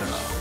International.